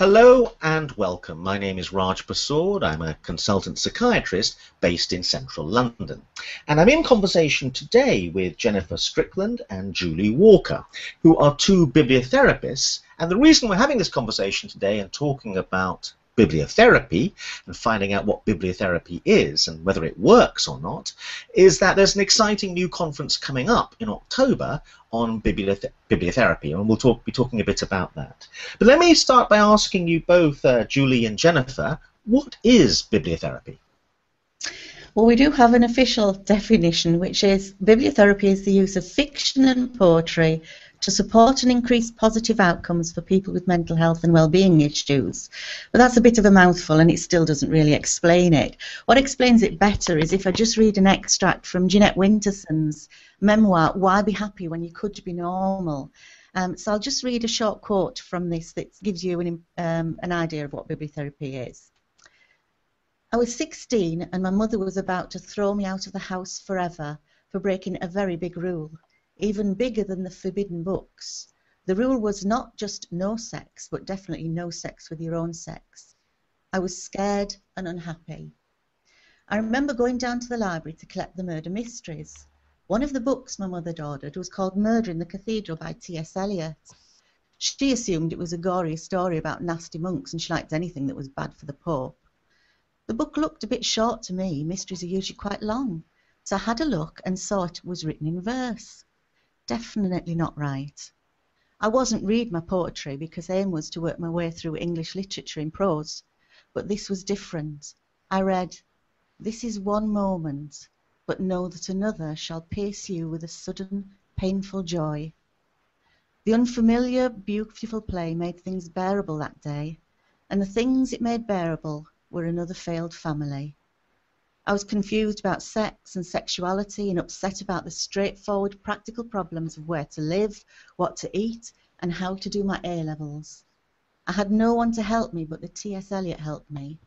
Hello and welcome. My name is Raj Persaud. I'm a consultant psychiatrist based in central London. And I'm in conversation today with Jennifer Strickland and Julie Walker, who are two bibliotherapists. And the reason we're having this conversation today and talking about bibliotherapy and finding out what bibliotherapy is and whether it works or not is that there's an exciting new conference coming up in October on biblioth- bibliotherapy, and we'll talk, be talking a bit about that. But let me start by asking you both, uh, Julie and Jennifer, what is bibliotherapy? Well, we do have an official definition, which is bibliotherapy is the use of fiction and poetry to support and increase positive outcomes for people with mental health and well-being issues. But that's a bit of a mouthful and it still doesn't really explain it. What explains it better is if I just read an extract from Jeanette Winterson's memoir, Why Be Happy When You Could Be Normal? Um, so I'll just read a short quote from this that gives you an, um, an idea of what bibliotherapy is. I was 16 and my mother was about to throw me out of the house forever for breaking a very big rule even bigger than the forbidden books. The rule was not just no sex, but definitely no sex with your own sex. I was scared and unhappy. I remember going down to the library to collect the murder mysteries. One of the books my mother had ordered was called Murder in the Cathedral by T.S. Eliot. She assumed it was a gory story about nasty monks and she liked anything that was bad for the Pope. The book looked a bit short to me, mysteries are usually quite long, so I had a look and saw it was written in verse definitely not right. I wasn't read my poetry because aim was to work my way through English literature in prose, but this was different. I read, This is one moment, but know that another shall pierce you with a sudden, painful joy. The unfamiliar, beautiful play made things bearable that day, and the things it made bearable were another failed family. I was confused about sex and sexuality and upset about the straightforward practical problems of where to live, what to eat, and how to do my A levels. I had no one to help me, but the T.S. Eliot helped me.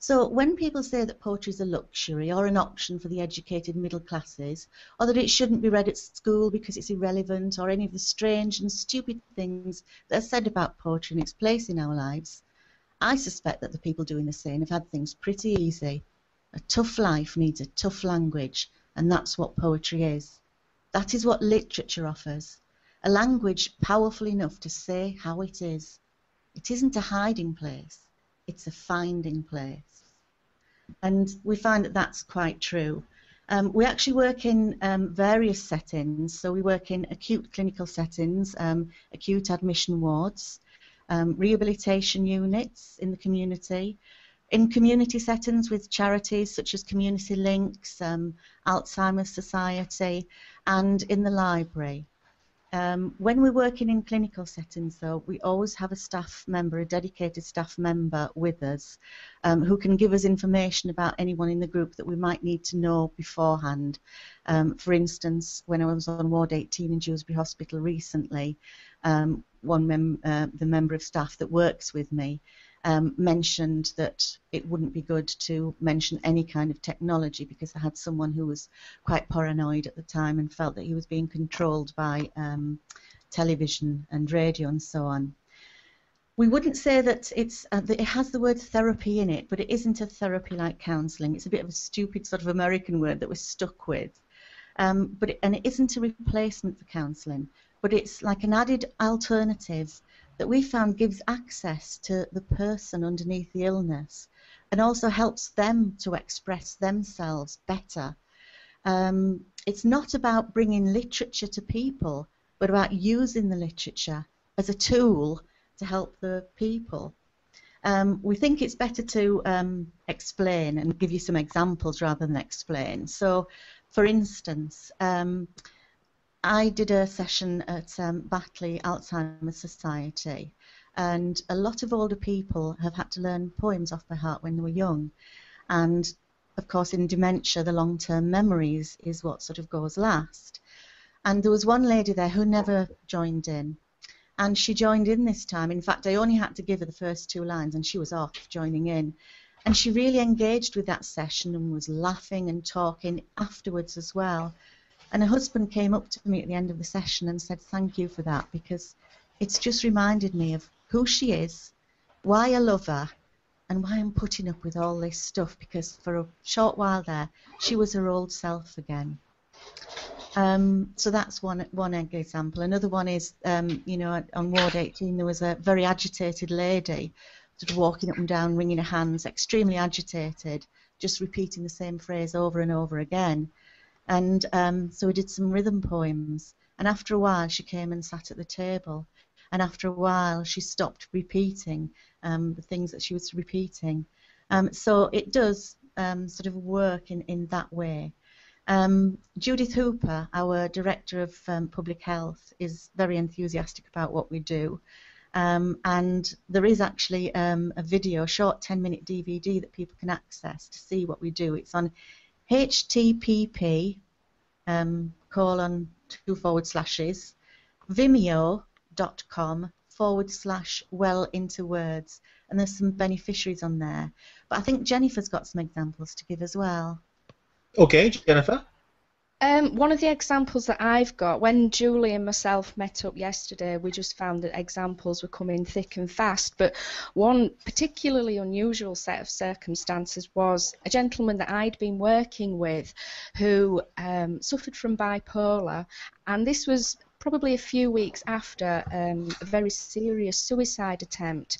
So when people say that poetry is a luxury or an option for the educated middle classes, or that it shouldn't be read at school because it's irrelevant, or any of the strange and stupid things that are said about poetry and its place in our lives, I suspect that the people doing the same have had things pretty easy a tough life needs a tough language, and that's what poetry is. That is what literature offers. A language powerful enough to say how it is. It isn't a hiding place, it's a finding place. And we find that that's quite true. Um, we actually work in um, various settings. So we work in acute clinical settings, um, acute admission wards, um, rehabilitation units in the community, in community settings with charities such as Community Links, um, Alzheimer's Society, and in the library. Um, when we're working in clinical settings, though, we always have a staff member, a dedicated staff member with us, um, who can give us information about anyone in the group that we might need to know beforehand. Um, for instance, when I was on Ward 18 in Dewsbury Hospital recently, um, one mem- uh, the member of staff that works with me um, mentioned that it wouldn't be good to mention any kind of technology because I had someone who was quite paranoid at the time and felt that he was being controlled by um, television and radio and so on. We wouldn't say that it's uh, that it has the word therapy in it, but it isn't a therapy like counselling. It's a bit of a stupid sort of American word that we're stuck with. Um, but it, and it isn't a replacement for counselling, but it's like an added alternative that we found gives access to the person underneath the illness and also helps them to express themselves better. Um, it's not about bringing literature to people, but about using the literature as a tool to help the people. Um, we think it's better to um, explain and give you some examples rather than explain. So, for instance, um, I did a session at um, Batley Alzheimer's Society, and a lot of older people have had to learn poems off by heart when they were young. And of course, in dementia, the long term memories is what sort of goes last. And there was one lady there who never joined in. And she joined in this time. In fact, I only had to give her the first two lines, and she was off joining in. And she really engaged with that session and was laughing and talking afterwards as well. And her husband came up to me at the end of the session and said, Thank you for that because it's just reminded me of who she is, why I love her and why I'm putting up with all this stuff because for a short while there, she was her old self again. Um, so that's one one example. Another one is, um, you know, on Ward 18 there was a very agitated lady, sort of walking up and down, wringing her hands, extremely agitated, just repeating the same phrase over and over again. And um, so we did some rhythm poems. And after a while, she came and sat at the table. And after a while, she stopped repeating um, the things that she was repeating. Um, so it does um, sort of work in, in that way. Um, Judith Hooper, our Director of um, Public Health, is very enthusiastic about what we do. Um, and there is actually um, a video, a short 10 minute DVD that people can access to see what we do. It's on http um, colon two forward slashes vimeo.com forward slash well into words. And there's some beneficiaries on there. But I think Jennifer's got some examples to give as well. Okay, Jennifer. Um, one of the examples that I've got, when Julie and myself met up yesterday, we just found that examples were coming thick and fast. But one particularly unusual set of circumstances was a gentleman that I'd been working with who um, suffered from bipolar, and this was probably a few weeks after um, a very serious suicide attempt.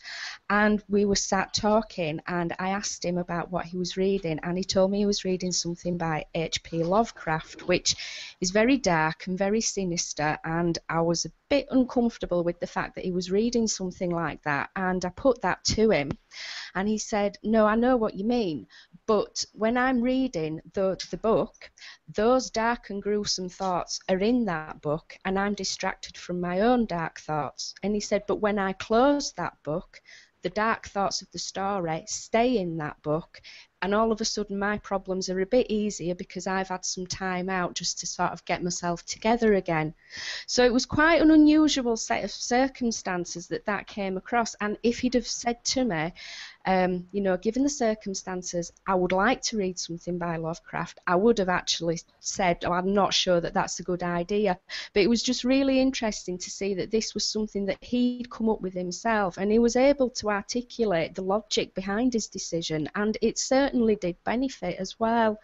And we were sat talking, and I asked him about what he was reading, and he told me he was reading something by H.P. Lovecraft, which is very dark and very sinister. And I was a bit uncomfortable with the fact that he was reading something like that, and I put that to him. And he said, No, I know what you mean, but when I'm reading the, the book, those dark and gruesome thoughts are in that book, and I'm distracted from my own dark thoughts. And he said, But when I close that book, the dark thoughts of the story stay in that book and all of a sudden my problems are a bit easier because I've had some time out just to sort of get myself together again. So it was quite an unusual set of circumstances that that came across. And if he'd have said to me, um, you know, given the circumstances, I would like to read something by Lovecraft, I would have actually said, oh, I'm not sure that that's a good idea. But it was just really interesting to see that this was something that he'd come up with himself and he was able to articulate the logic behind his decision. And it certainly did benefit as well.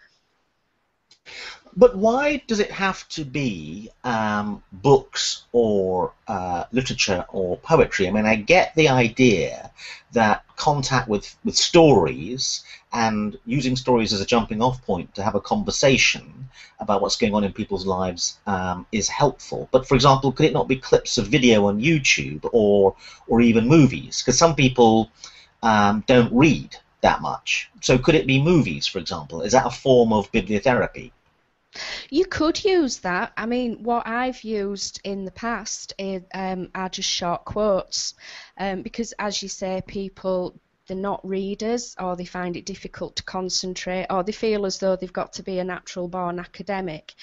But why does it have to be um, books or uh, literature or poetry? I mean, I get the idea that contact with, with stories and using stories as a jumping off point to have a conversation about what's going on in people's lives um, is helpful. But for example, could it not be clips of video on YouTube or, or even movies? Because some people um, don't read that much. So could it be movies, for example? Is that a form of bibliotherapy? You could use that. I mean, what I've used in the past is, um, are just short quotes, um, because as you say, people they're not readers or they find it difficult to concentrate or they feel as though they've got to be a natural born academic.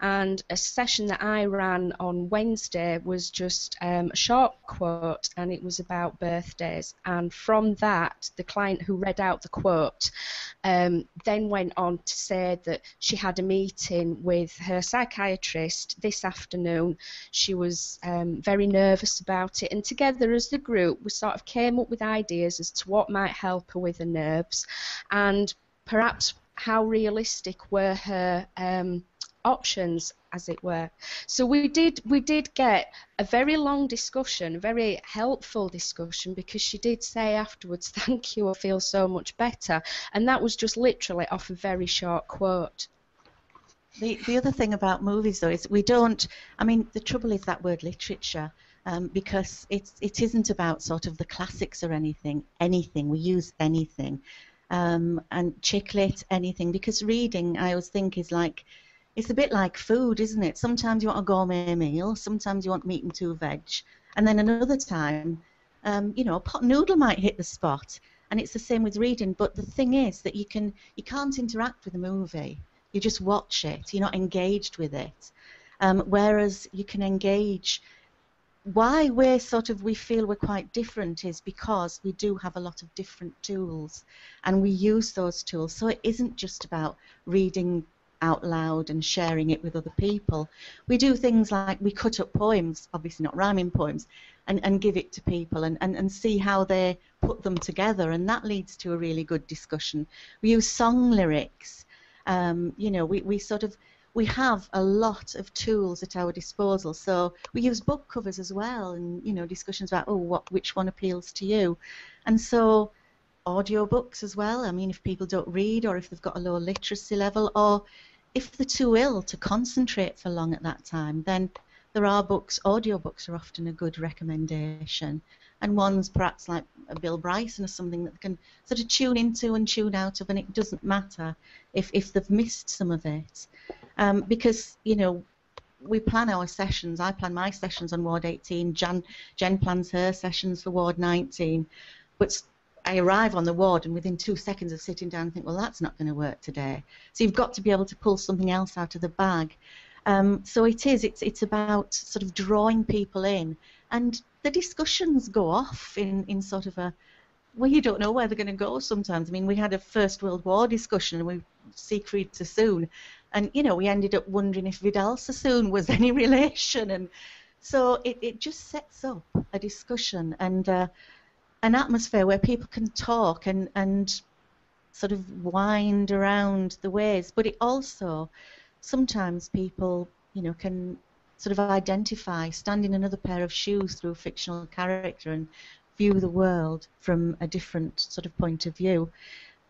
And a session that I ran on Wednesday was just um, a short quote and it was about birthdays. And from that, the client who read out the quote um, then went on to say that she had a meeting with her psychiatrist this afternoon. She was um, very nervous about it, and together as the group, we sort of came up with ideas as to what might help her with her nerves. And perhaps how realistic were her um, options as it were. So we did we did get a very long discussion very helpful discussion because she did say afterwards thank you i feel so much better. And that was just literally off a very short quote. The, the other thing about movies though is we don't i mean the trouble is that word literature um, because it's it isn't about sort of the classics or anything. Anything we use anything, um, and chick lit anything because reading I always think is like it's a bit like food, isn't it? Sometimes you want a gourmet meal, sometimes you want meat and two veg, and then another time, um, you know, a pot noodle might hit the spot. And it's the same with reading. But the thing is that you can you can't interact with a movie. You just watch it. You're not engaged with it. Um, whereas you can engage why we're sort of we feel we're quite different is because we do have a lot of different tools and we use those tools so it isn't just about reading out loud and sharing it with other people we do things like we cut up poems obviously not rhyming poems and, and give it to people and, and, and see how they put them together and that leads to a really good discussion. We use song lyrics. Um, you know, we, we sort of we have a lot of tools at our disposal. So we use book covers as well, and you know discussions about oh what which one appeals to you, and so audio books as well. I mean, if people don't read or if they've got a low literacy level or if they're too ill to concentrate for long at that time, then there are books, audio books are often a good recommendation. And ones perhaps like a Bill Bryson or something that can sort of tune into and tune out of, and it doesn't matter if, if they've missed some of it. Um, because, you know, we plan our sessions. I plan my sessions on Ward 18. Jen, Jen plans her sessions for Ward 19. But I arrive on the ward and within two seconds of sitting down, I think, well, that's not going to work today. So you've got to be able to pull something else out of the bag. Um, so it is. It's it's about sort of drawing people in, and the discussions go off in in sort of a well, you don't know where they're going to go sometimes. I mean, we had a First World War discussion and we Siegfried Sassoon, and you know we ended up wondering if Vidal Sassoon was any relation, and so it, it just sets up a discussion and. Uh, an atmosphere where people can talk and, and sort of wind around the ways, but it also sometimes people, you know, can sort of identify, stand in another pair of shoes through a fictional character and view the world from a different sort of point of view.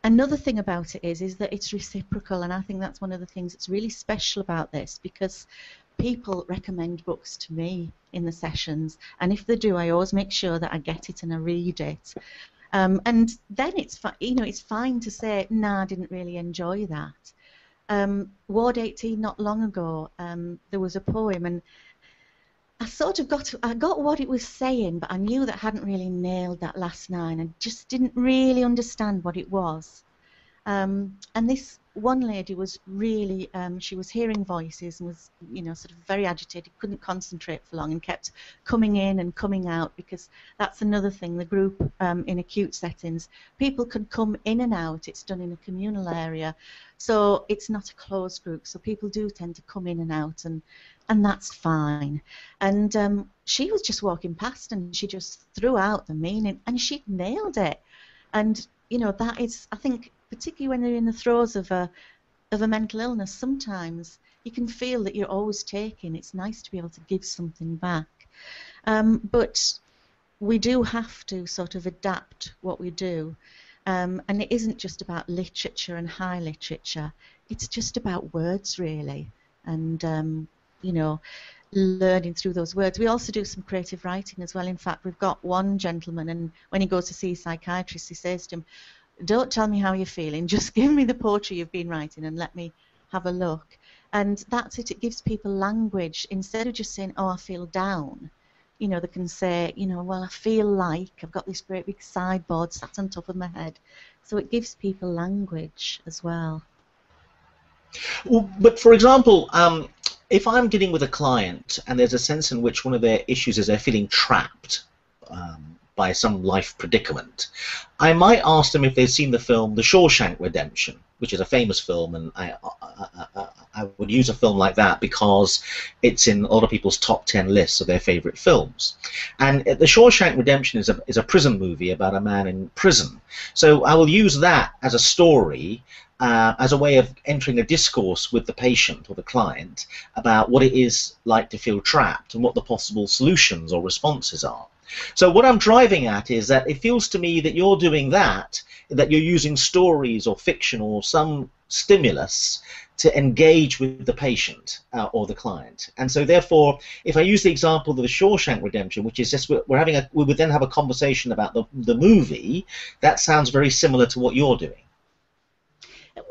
Another thing about it is is that it's reciprocal, and I think that's one of the things that's really special about this because people recommend books to me in the sessions, and if they do, I always make sure that I get it and I read it. Um, and then it's you know it's fine to say, "Nah, I didn't really enjoy that." Um, Ward 18, not long ago, um, there was a poem, and I sort of got I got what it was saying, but I knew that I hadn't really nailed that last line, and just didn't really understand what it was. Um, and this one lady was really, um, she was hearing voices and was, you know, sort of very agitated, couldn't concentrate for long and kept coming in and coming out because that's another thing. The group um, in acute settings, people can come in and out. It's done in a communal area, so it's not a closed group. So people do tend to come in and out, and and that's fine. And um, she was just walking past and she just threw out the meaning, and she nailed it. And you know that is, I think particularly when they're in the throes of a of a mental illness, sometimes you can feel that you're always taking. It's nice to be able to give something back, um, but we do have to sort of adapt what we do. Um, and it isn't just about literature and high literature. It's just about words, really, and um, you know, learning through those words. We also do some creative writing as well. In fact, we've got one gentleman, and when he goes to see a psychiatrist, he says to him, don't tell me how you're feeling. Just give me the poetry you've been writing and let me have a look. And that's it. It gives people language instead of just saying, "Oh, I feel down." You know, they can say, you know, well, I feel like I've got this great big sideboard sat on top of my head. So it gives people language as well. Well, but for example, um, if I'm dealing with a client and there's a sense in which one of their issues is they're feeling trapped, um, by some life predicament, I might ask them if they've seen the film The Shawshank Redemption, which is a famous film, and I, I, I, I, would use a film like that because it's in a lot of people's top 10 lists of their favorite films. And The Shawshank Redemption is a, is a prison movie about a man in prison. So I will use that as a story uh, as a way of entering a discourse with the patient or the client about what it is like to feel trapped and what the possible solutions or responses are. So what I'm driving at is that it feels to me that you're doing that, that you're using stories or fiction or some stimulus to engage with the patient uh, or the client. And so therefore, if I use the example of the Shawshank Redemption, which is just we're having a, we would then have a conversation about the, the movie, that sounds very similar to what you're doing.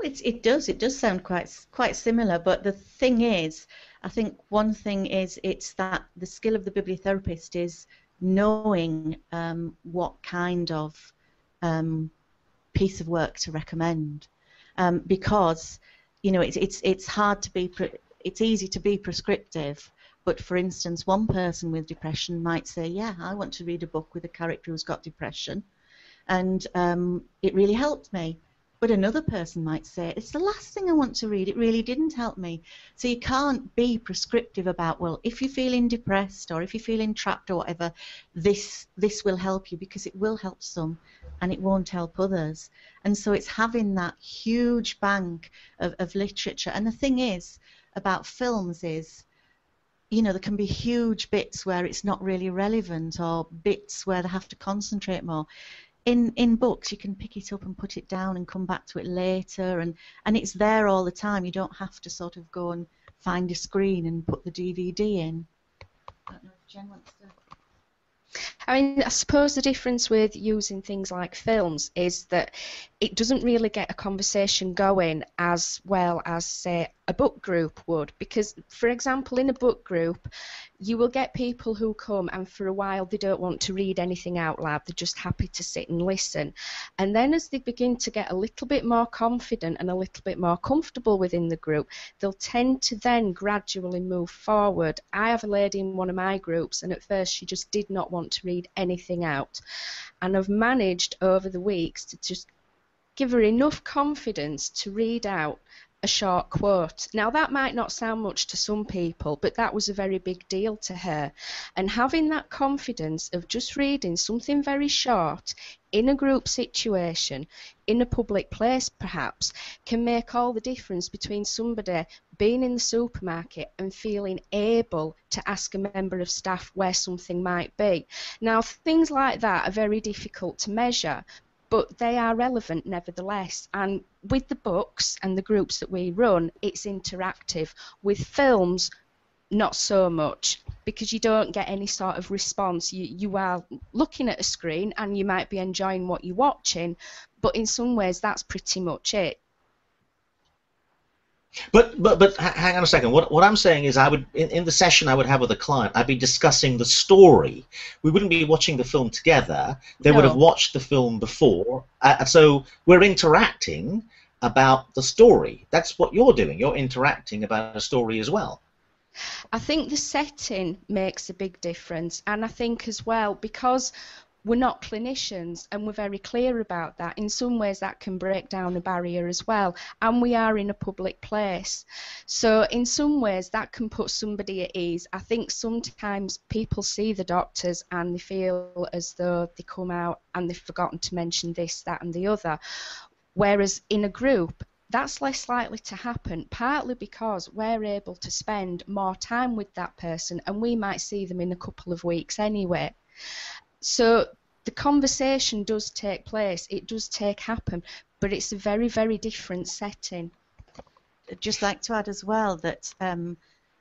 It, it does. It does sound quite quite similar. But the thing is, I think one thing is it's that the skill of the bibliotherapist is knowing um, what kind of um, piece of work to recommend, um, because you know it's it's it's hard to be it's easy to be prescriptive. But for instance, one person with depression might say, "Yeah, I want to read a book with a character who's got depression," and um, it really helped me. But another person might say, it's the last thing I want to read, it really didn't help me. So you can't be prescriptive about, well, if you're feeling depressed or if you're feeling trapped or whatever, this, this will help you because it will help some and it won't help others. And so it's having that huge bank of, of literature. And the thing is about films is, you know, there can be huge bits where it's not really relevant or bits where they have to concentrate more in in books you can pick it up and put it down and come back to it later and and it's there all the time. You don't have to sort of go and find a screen and put the DVD in. I mean, I suppose the difference with using things like films is that it doesn't really get a conversation going as well as, say, a book group would. Because, for example, in a book group, you will get people who come and for a while they don't want to read anything out loud, they're just happy to sit and listen. And then as they begin to get a little bit more confident and a little bit more comfortable within the group, they'll tend to then gradually move forward. I have a lady in one of my groups, and at first she just did not want to read anything out. And I've managed over the weeks to just give her enough confidence to read out a short quote. Now, that might not sound much to some people, but that was a very big deal to her. And having that confidence of just reading something very short in a group situation, in a public place perhaps, can make all the difference between somebody being in the supermarket and feeling able to ask a member of staff where something might be. Now, things like that are very difficult to measure, but they are relevant nevertheless. And with the books and the groups that we run, it's interactive. With films, not so much because you don't get any sort of response. You, you are looking at a screen and you might be enjoying what you're watching, but in some ways, that's pretty much it. But but but hang on a second. What what I'm saying is, I would in, in the session I would have with a client, I'd be discussing the story. We wouldn't be watching the film together. They no. would have watched the film before, uh, so we're interacting about the story. That's what you're doing. You're interacting about a story as well. I think the setting makes a big difference, and I think as well because we're not clinicians and we're very clear about that. In some ways, that can break down a barrier as well. And we are in a public place. So, in some ways, that can put somebody at ease. I think sometimes people see the doctors and they feel as though they come out and they've forgotten to mention this, that, and the other. Whereas in a group, that's less likely to happen, partly because we're able to spend more time with that person and we might see them in a couple of weeks anyway. So the conversation does take place, it does take happen, but it's a very, very different setting. I'd just like to add as well that um,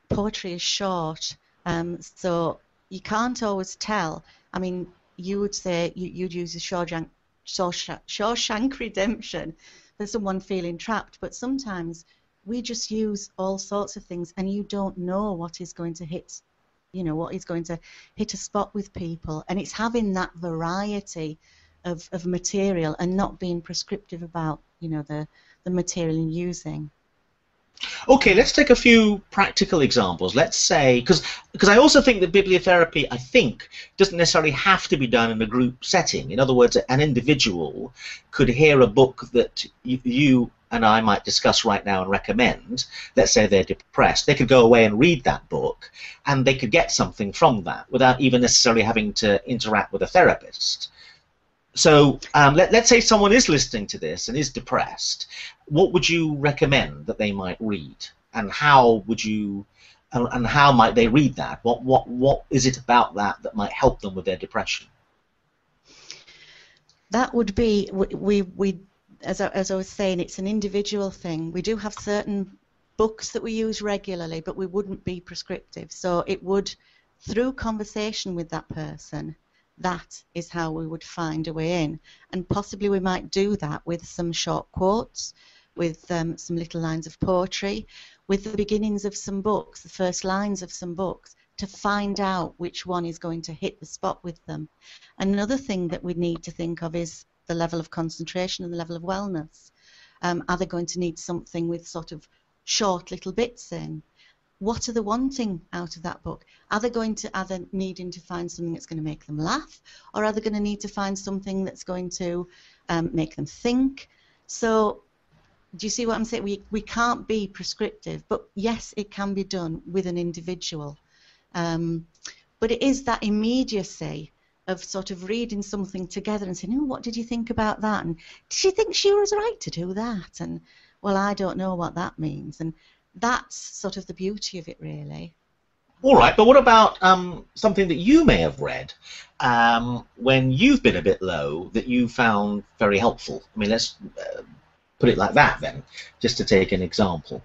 poetry is short, um, so you can't always tell. I mean, you would say you, would use a Shawshank, Shawshank Redemption for someone feeling trapped, but sometimes we just use all sorts of things, and you don't know what is going to hit you know what is going to hit a spot with people and it's having that variety of, of material and not being prescriptive about you know the the material you're using Okay, let's take a few practical examples. Let's say, because because I also think that bibliotherapy, I think, doesn't necessarily have to be done in a group setting. In other words, an individual could hear a book that you, you and I might discuss right now and recommend, let's say they're depressed, they could go away and read that book and they could get something from that without even necessarily having to interact with a therapist. So um, let, let's say someone is listening to this and is depressed. What would you recommend that they might read, and how would you, and, and how might they read that? What what what is it about that that might help them with their depression? That would be we we as I, as I was saying, it's an individual thing. We do have certain books that we use regularly, but we wouldn't be prescriptive. So it would, through conversation with that person, that is how we would find a way in. And possibly we might do that with some short quotes, with um, some little lines of poetry, with the beginnings of some books, the first lines of some books, to find out which one is going to hit the spot with them. Another thing that we need to think of is the level of concentration and the level of wellness? Um, are they going to need something with sort of short little bits in? What are they wanting out of that book? Are they going to are they needing to find something that's going to make them laugh, or are they going to need to find something that's going to um, make them think? So do you see what I'm saying? We, we can't be prescriptive, but yes, it can be done with an individual. Um, but it is that immediacy of sort of reading something together and saying, oh, what did you think about that? And did she think she was right to do that? And, well, I don't know what that means. And that's sort of the beauty of it, really. All right, but what about um, something that you may have read um, when you've been a bit low that you found very helpful? I mean, let's uh, put it like that then, just to take an example.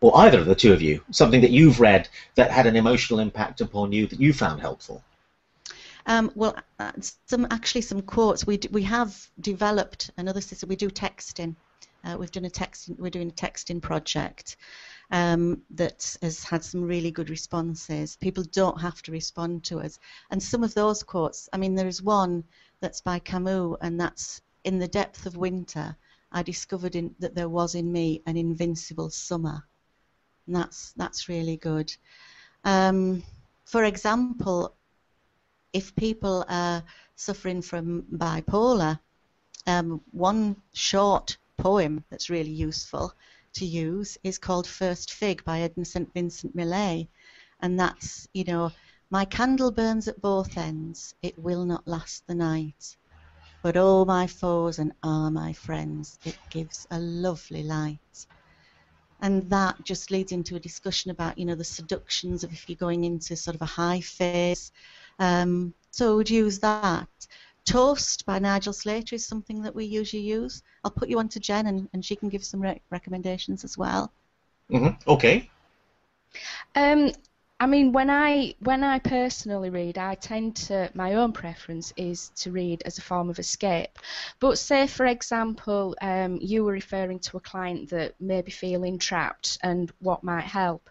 Or either of the two of you, something that you've read that had an emotional impact upon you that you found helpful. Um, well, uh, some actually some quotes. We we have developed another system. We do texting. Uh, we've done a texting. We're doing a texting project, um, that has had some really good responses. People don't have to respond to us. And some of those quotes, I mean, there is one that's by Camus, and that's In the depth of winter, I discovered in, that there was in me an invincible summer. And that's, that's really good. Um, for example, if people are suffering from bipolar, um, one short poem that's really useful to use is called First Fig by Edmund St. Vincent Millay. And that's, you know, my candle burns at both ends, it will not last the night. But oh, my foes and ah, my friends, it gives a lovely light. And that just leads into a discussion about, you know, the seductions of if you're going into sort of a high phase. Um, so I would use that. Toast by Nigel Slater is something that we usually use. I'll put you on to Jen and, and she can give some re- recommendations as well. Mm-hmm. Okay. Um, I mean, when I when I personally read, I tend to my own preference is to read as a form of escape. But say, for example, um, you were referring to a client that may be feeling trapped, and what might help.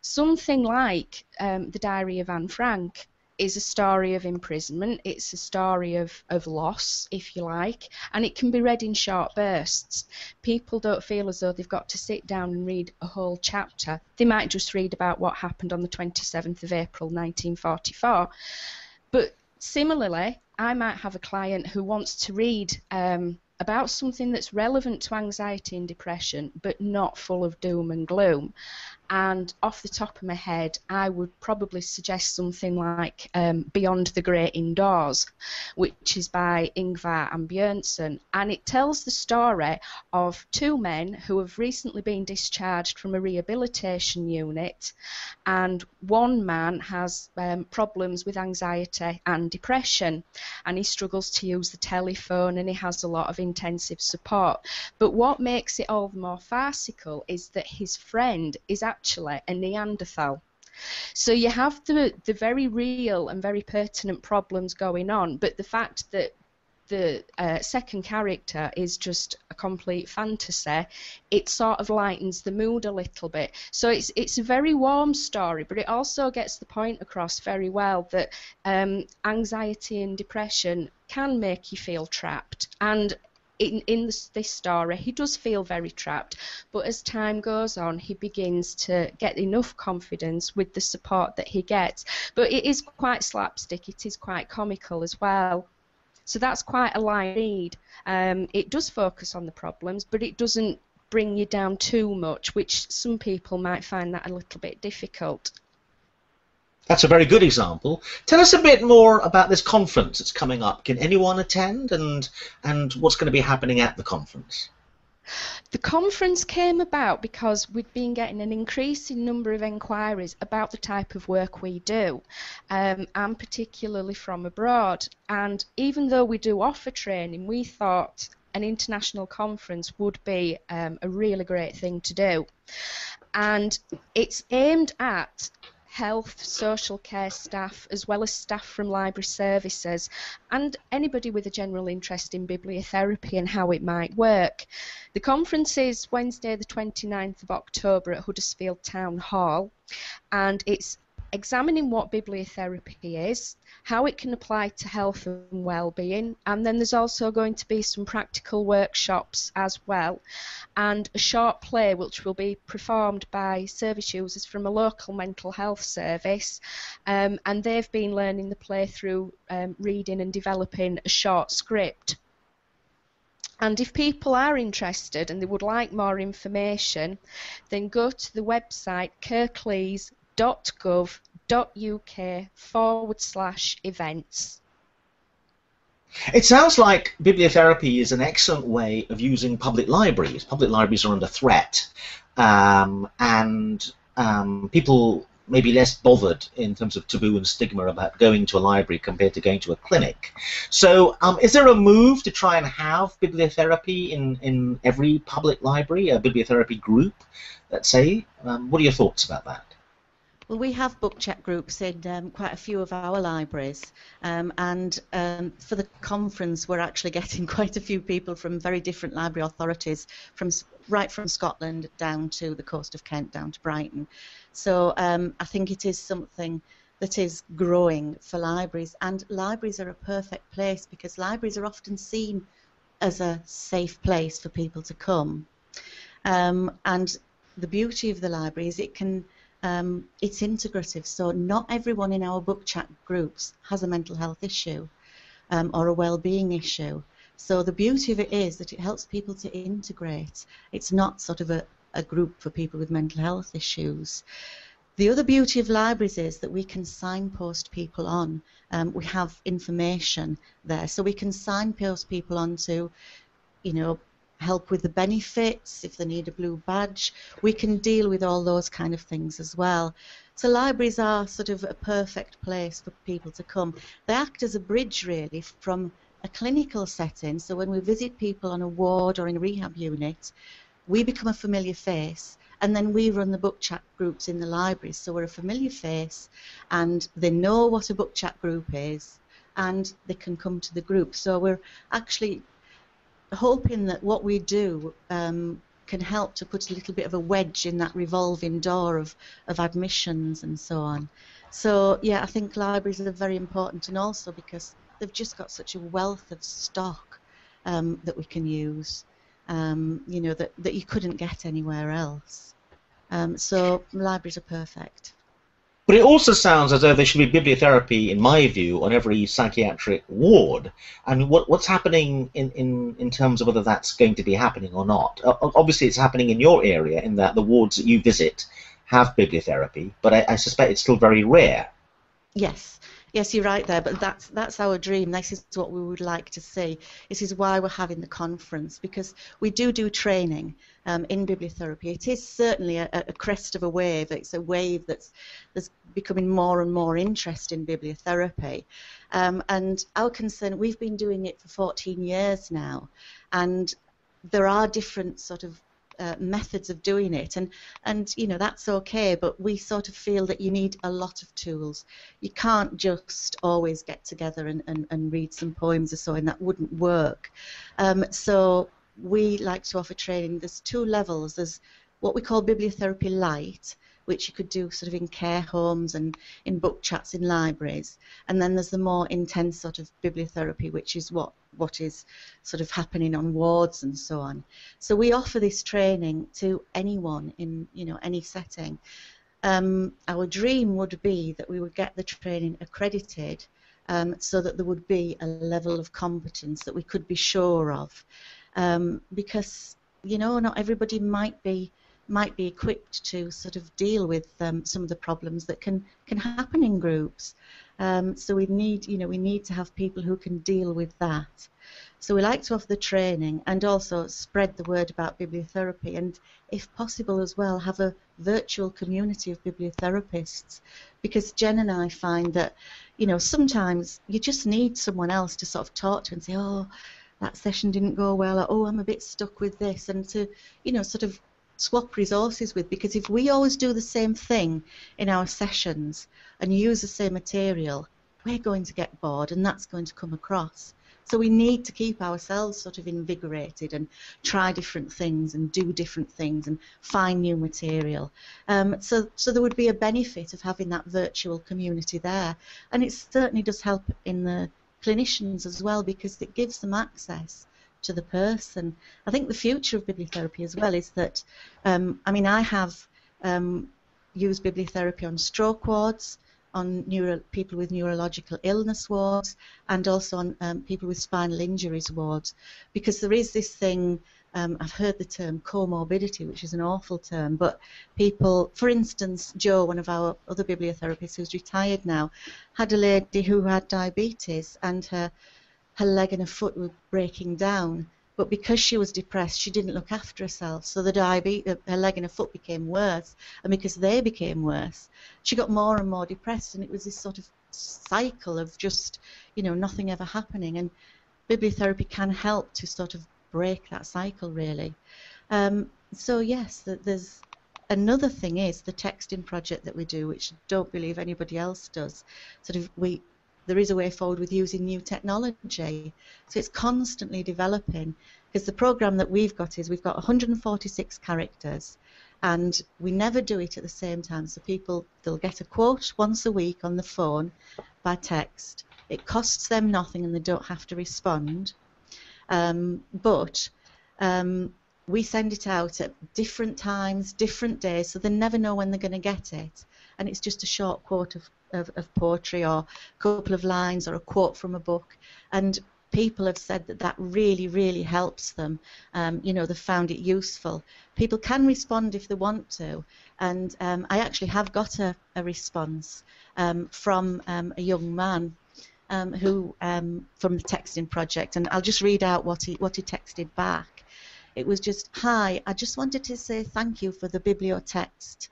Something like um, the Diary of Anne Frank is a story of imprisonment. It's a story of, of loss, if you like, and it can be read in short bursts. People don't feel as though they've got to sit down and read a whole chapter. They might just read about what happened on the 27th of April 1944. But similarly, I might have a client who wants to read um, about something that's relevant to anxiety and depression, but not full of doom and gloom. And off the top of my head, I would probably suggest something like um, Beyond the Great Indoors, which is by Ingvar Ambjörnsen. And it tells the story of two men who have recently been discharged from a rehabilitation unit. And one man has um, problems with anxiety and depression, and he struggles to use the telephone and he has a lot of intensive support. But what makes it all the more farcical is that his friend is actually a Neanderthal. So you have the, the very real and very pertinent problems going on, but the fact that the uh, second character is just a complete fantasy, it sort of lightens the mood a little bit. So it's it's a very warm story, but it also gets the point across very well that um, anxiety and depression can make you feel trapped, and in, in this, story, he does feel very trapped, but as time goes on, he begins to get enough confidence with the support that he gets. But it is quite slapstick, it is quite comical as well. So that's quite a light read. Um, it does focus on the problems, but it doesn't bring you down too much, which some people might find that a little bit difficult. That's a very good example. Tell us a bit more about this conference that's coming up. Can anyone attend, and and what's going to be happening at the conference? The conference came about because we'd been getting an increasing number of enquiries about the type of work we do, um, and particularly from abroad. And even though we do offer training, we thought an international conference would be um, a really great thing to do. And it's aimed at health, social care staff, as well as staff from library services, and anybody with a general interest in bibliotherapy and how it might work. The conference is Wednesday, the 29th of October at Huddersfield Town Hall, and it's examining what bibliotherapy is, how it can apply to health and well-being, and then there's also going to be some practical workshops as well, and a short play which will be performed by service users from a local mental health service, um, and they've been learning the play through um, reading and developing a short script. And if people are interested and they would like more information, then go to the website kirklees.gov.uk forward slash events. It sounds like bibliotherapy is an excellent way of using public libraries. Public libraries are under threat, um, and um, people may be less bothered in terms of taboo and stigma about going to a library compared to going to a clinic. So, um, is there a move to try and have bibliotherapy in, in every public library, a bibliotherapy group, let's say? Um, what are your thoughts about that? Well, we have book chat groups in um, quite a few of our libraries, um, and um, for the conference, we're actually getting quite a few people from very different library authorities, from right from Scotland down to the coast of Kent, down to Brighton. So um, I think it is something that is growing for libraries, and libraries are a perfect place because libraries are often seen as a safe place for people to come. Um, and the beauty of the library is it can um, it's integrative. So not everyone in our book chat groups has a mental health issue um, or a well-being issue. So the beauty of it is that it helps people to integrate. It's not sort of a, a group for people with mental health issues. The other beauty of libraries is that we can signpost people on. Um, we have information there, so we can signpost people on to, you know, help with the benefits if they need a blue badge. We can deal with all those kind of things as well. So libraries are sort of a perfect place for people to come. They act as a bridge really from a clinical setting. So when we visit people on a ward or in a rehab unit, we become a familiar face and then we run the book chat groups in the libraries so we're a familiar face and they know what a book chat group is and they can come to the group so we're actually hoping that what we do um, can help to put a little bit of a wedge in that revolving door of, of admissions and so on. So yeah, I think libraries are very important, and also because they've just got such a wealth of stock um, that we can use, um, you know, that, that you couldn't get anywhere else. Um, so libraries are perfect. But it also sounds as though there should be bibliotherapy, in my view, on every psychiatric ward. And what, what's happening in, in, in terms of whether that's going to be happening or not? Obviously, it's happening in your area, in that the wards that you visit have bibliotherapy, but I, I suspect it's still very rare. Yes, Yes, you're right there, but that's that's our dream. This is what we would like to see. This is why we're having the conference because we do do training um, in bibliotherapy. It is certainly a, a, crest of a wave. It's a wave that's that's becoming more and more interest in bibliotherapy. Um, and our concern, we've been doing it for 14 years now, and there are different sort of uh, methods of doing it. And and you know that's okay but we sort of feel that you need a lot of tools. You can't just always get together and, and, and read some poems or so and that wouldn't work. Um, so we like to offer training. There's two levels. There's what we call bibliotherapy light which you could do sort of in care homes and in book chats in libraries. And then there's the more intense sort of bibliotherapy, which is what what is sort of happening on wards and so on. So we offer this training to anyone in you know any setting. Um, our dream would be that we would get the training accredited um, so that there would be a level of competence that we could be sure of. Um, because you know not everybody might be might be equipped to sort of deal with um, some of the problems that can can happen in groups. Um, so we need, you know, we need to have people who can deal with that. So we like to offer the training and also spread the word about bibliotherapy and, if possible as well, have a virtual community of bibliotherapists. Because Jen and I find that, you know, sometimes you just need someone else to sort of talk to and say, oh, that session didn't go well, or oh, I'm a bit stuck with this, and to, you know, sort of swap resources with because if we always do the same thing in our sessions and use the same material, we're going to get bored and that's going to come across. So we need to keep ourselves sort of invigorated and try different things and do different things and find new material. Um, so, so there would be a benefit of having that virtual community there. And it certainly does help in the clinicians as well because it gives them access to the person. I think the future of bibliotherapy as well is that, um, I mean, I have um, used bibliotherapy on stroke wards, on neuro, people with neurological illness wards and also on um, people with spinal injuries wards because there is this thing um, I've heard the term comorbidity, which is an awful term, but people, for instance, Joe, one of our other bibliotherapists who's retired now, had a lady who had diabetes and her, her leg and her foot were breaking down. But because she was depressed, she didn't look after herself. So the diabetes, her leg and her foot became worse. And because they became worse, she got more and more depressed. And it was this sort of cycle of just, you know, nothing ever happening. And bibliotherapy can help to sort of break that cycle really. Um, so yes, there's another thing is the texting project that we do, which I don't believe anybody else does. Sort of we there is a way forward with using new technology. So it's constantly developing because the program that we've got is we've got 146 characters and we never do it at the same time. So people they'll get a quote once a week on the phone by text. It costs them nothing and they don't have to respond. Um, but um, we send it out at different times, different days, so they never know when they're going to get it. And it's just a short quote of, of, of poetry or a couple of lines or a quote from a book. And people have said that that really, really helps them. Um, you know, they've found it useful. People can respond if they want to, and um, I actually have got a, a response um, from um, a young man um, who um, from the texting project, and I'll just read out what he what he texted back. It was just, "Hi, I just wanted to say thank you for the bibliotext.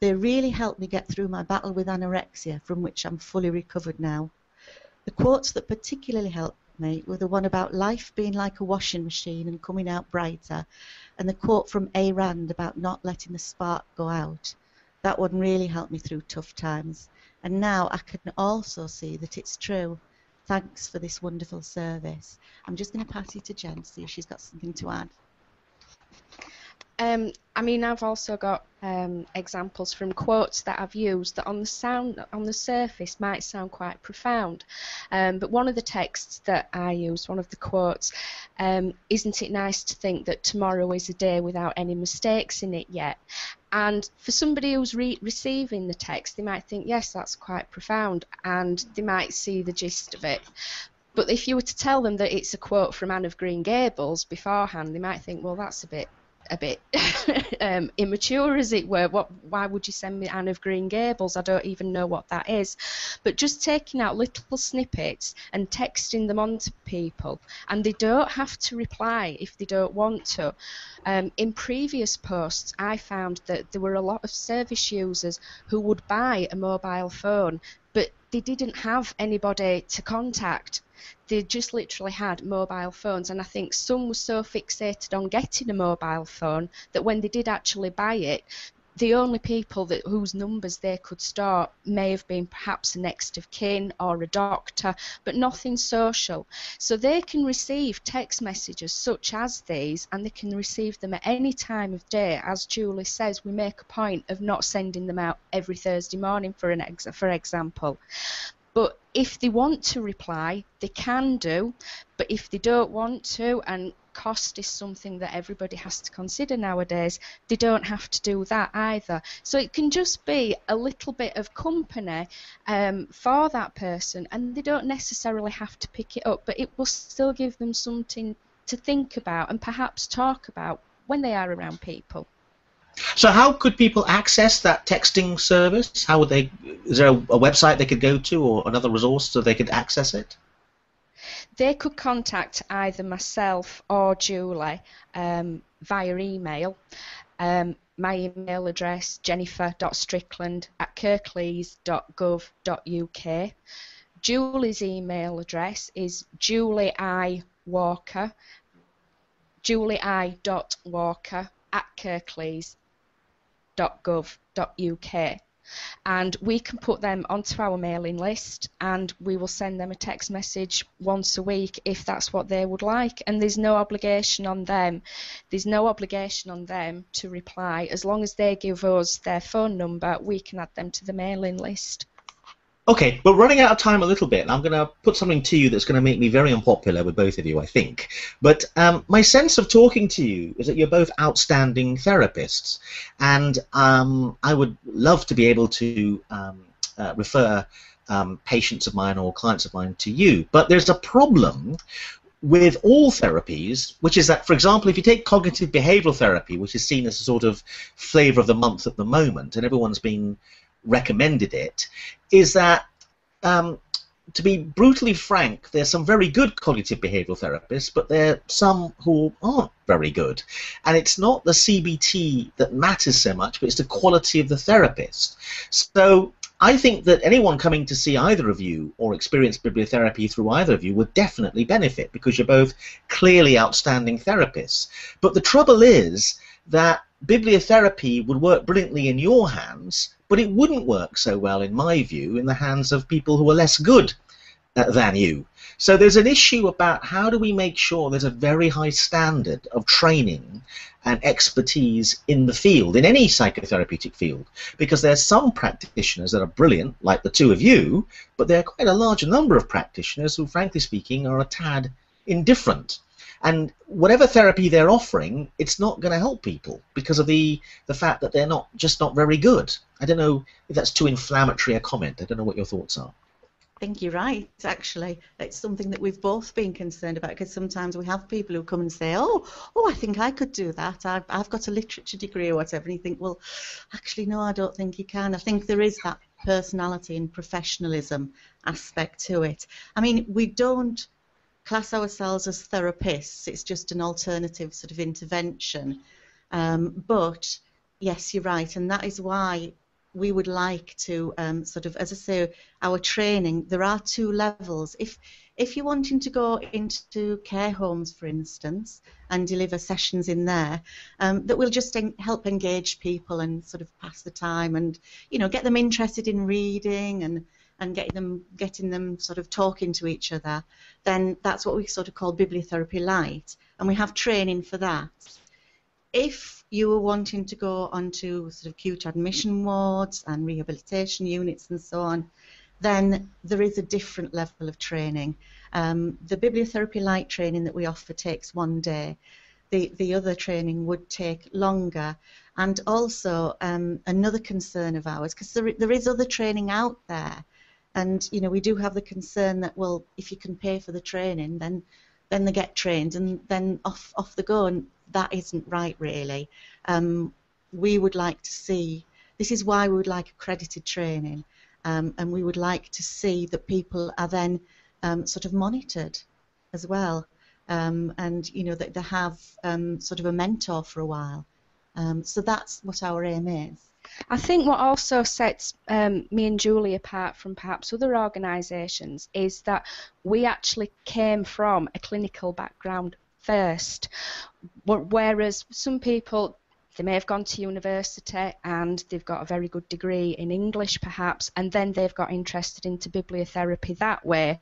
They really helped me get through my battle with anorexia, from which I'm fully recovered now. The quotes that particularly helped me were the one about life being like a washing machine and coming out brighter, and the quote from A. Rand about not letting the spark go out. That one really helped me through tough times. And now I can also see that it's true. Thanks for this wonderful service. I'm just going to pass you to Jen to see if she's got something to add. Um, I mean, I've also got um, examples from quotes that I've used that on the sound on the surface might sound quite profound, um, but one of the texts that I use, one of the quotes, um, isn't it nice to think that tomorrow is a day without any mistakes in it yet? And for somebody who's re- receiving the text, they might think, yes, that's quite profound, and they might see the gist of it. But if you were to tell them that it's a quote from Anne of Green Gables beforehand, they might think, well, that's a bit a bit um, immature, as it were. What? Why would you send me Anne of Green Gables? I don't even know what that is. But just taking out little snippets and texting them on to people, and they don't have to reply if they don't want to. Um, in previous posts, I found that there were a lot of service users who would buy a mobile phone, they didn't have anybody to contact. They just literally had mobile phones and I think some were so fixated on getting a mobile phone that when they did actually buy it the only people that whose numbers they could start may have been perhaps a next of kin or a doctor, but nothing social. So they can receive text messages such as these, and they can receive them at any time of day. As Julie says, we make a point of not sending them out every Thursday morning, for an ex- for example. But if they want to reply, they can do. But if they don't want to, and cost is something that everybody has to consider nowadays, they don't have to do that either. So it can just be a little bit of company um, for that person, and they don't necessarily have to pick it up, but it will still give them something to think about and perhaps talk about when they are around people. So how could people access that texting service? How would they? Is there a, a, website they could go to or another resource so they could access it? They could contact either myself or Julie um, via email. Um, my email address jennifer.strickland at kirklees.gov.uk. Julie's email address is juliewalker, juliei.walker at kirklees gov.uk and we can put them onto our mailing list and we will send them a text message once a week if that's what they would like. And there's no obligation on them. There's no obligation on them to reply. As long as they give us their phone number we can add them to the mailing list Okay, we're running out of time a little bit, and I'm going to put something to you that's going to make me very unpopular with both of you, I think. But um, my sense of talking to you is that you're both outstanding therapists, and um, I would love to be able to um, uh, refer um, patients of mine or clients of mine to you. But there's a problem with all therapies, which is that, for example, if you take cognitive behavioral therapy, which is seen as a sort of flavor of the month at the moment, and everyone's been recommended it, is that um, to be brutally frank, there's some very good cognitive behavioral therapists, but there are some who aren't very good. And it's not the CBT that matters so much, but it's the quality of the therapist. So I think that anyone coming to see either of you or experience bibliotherapy through either of you would definitely benefit because you're both clearly outstanding therapists. But the trouble is that bibliotherapy would work brilliantly in your hands, but it wouldn't work so well, in my view, in the hands of people who are less good uh, than you. So there's an issue about how do we make sure there's a very high standard of training and expertise in the field, in any psychotherapeutic field, because there's some practitioners that are brilliant, like the two of you, but there are quite a large number of practitioners who, frankly speaking, are a tad indifferent. And whatever therapy they're offering, it's not going to help people because of the the fact that they're not just not very good. I don't know if that's too inflammatory a comment. I don't know what your thoughts are. I think you're right, actually. It's something that we've both been concerned about because sometimes we have people who come and say, oh, oh, I think I could do that. I've, I've got a literature degree or whatever. And you think, well, actually, no, I don't think you can. I think there is that personality and professionalism aspect to it. I mean, we don't class ourselves as therapists. It's just an alternative sort of intervention. Um, but yes, you're right, and that is why we would like to um, sort of, as I say, our training. There are two levels. If if you're wanting to go into care homes, for instance, and deliver sessions in there, um, that will just en- help engage people and sort of pass the time and you know get them interested in reading and and getting them getting them sort of talking to each other, then that's what we sort of call bibliotherapy light, and we have training for that. If you were wanting to go onto sort of acute admission wards and rehabilitation units and so on, then there is a different level of training. Um, the bibliotherapy light training that we offer takes one day. The, the other training would take longer. And also um, another concern of ours, because there, there is other training out there, and you know we do have the concern that well, if you can pay for the training, then then they get trained and then off off the go. And that isn't right, really. Um, we would like to see, this is why we would like accredited training, um, and we would like to see that people are then um, sort of monitored as well, um, and you know that they have um, sort of a mentor for a while. Um, so that's what our aim is. I think what also sets um, me and Julie apart from perhaps other organisations is that we actually came from a clinical background first. Whereas some people they may have gone to university and they've got a very good degree in English, perhaps, and then they've got interested into bibliotherapy that way,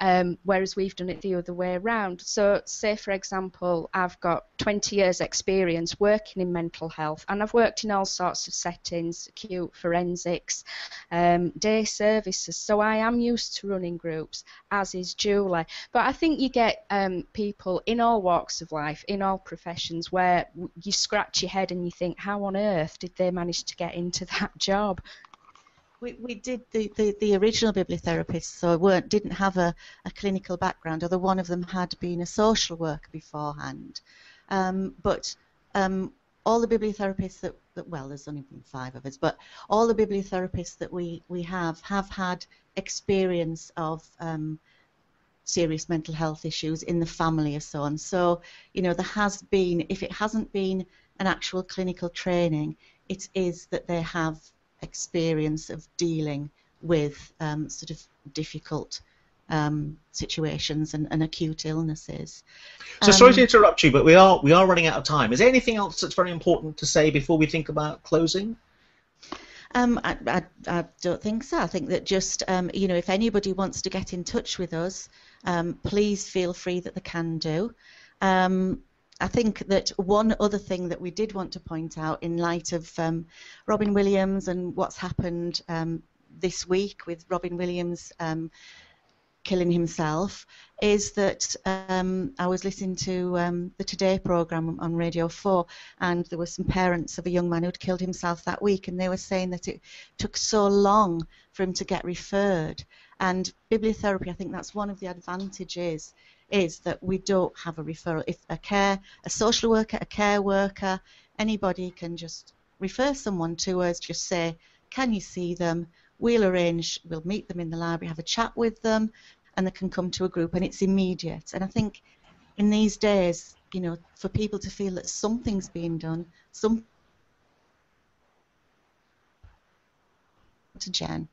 um, whereas we've done it the other way around. So, say for example, I've got 20 years' experience working in mental health, and I've worked in all sorts of settings acute forensics, um, day services, so I am used to running groups, as is Julie. But I think you get um, people in all walks of life, in all professions, where you scratch your head head and you think, how on earth did they manage to get into that job? We, we did the, the, the original bibliotherapists, so weren't didn't have a, a clinical background, although one of them had been a social worker beforehand. Um, but um, all the bibliotherapists that, that, well, there's only been five of us, but all the bibliotherapists that we, we have have had experience of um, serious mental health issues in the family or so on. So, you know, there has been, if it hasn't been an actual clinical training, it is that they have experience of dealing with um, sort of difficult um, situations and, and, acute illnesses. So um, sorry to interrupt you, but we are we are running out of time. Is there anything else that's very important to say before we think about closing? Um, I, I, I, don't think so. I think that just um, you know, if anybody wants to get in touch with us, um, please feel free that they can do. I think that one other thing that we did want to point out in light of um, Robin Williams and what's happened um, this week with Robin Williams um, killing himself is that um, I was listening to um, the Today program on Radio 4, and there were some parents of a young man who'd killed himself that week, and they were saying that it took so long for him to get referred. And bibliotherapy, I think that's one of the advantages is that we don't have a referral. If a care, a social worker, a care worker, anybody can just refer someone to us, just say, can you see them? We'll arrange, we'll meet them in the library, have a chat with them, and they can come to a group and it's immediate. And I think in these days, you know, for people to feel that something's being done, some to Jen.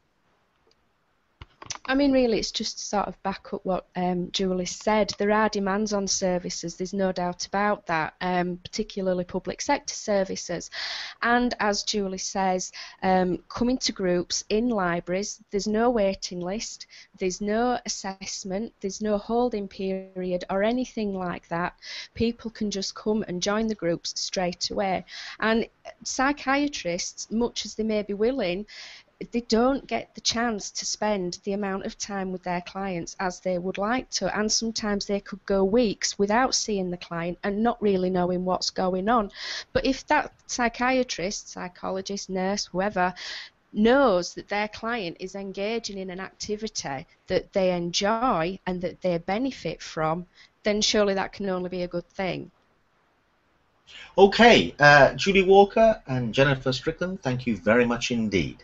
I mean, really, it's just to sort of back up what um, Julie said. There are demands on services, there's no doubt about that, um, particularly public sector services. And as Julie says, um, coming to groups in libraries, there's no waiting list, there's no assessment, there's no holding period or anything like that. People can just come and join the groups straight away. And psychiatrists, much as they may be willing, they don't get the chance to spend the amount of time with their clients as they would like to and sometimes they could go weeks without seeing the client and not really knowing what's going on but if that psychiatrist psychologist nurse whoever knows that their client is engaging in an activity that they enjoy and that they benefit from then surely that can only be a good thing Okay, uh, Julie Walker and Jennifer Strickland, thank you very much indeed.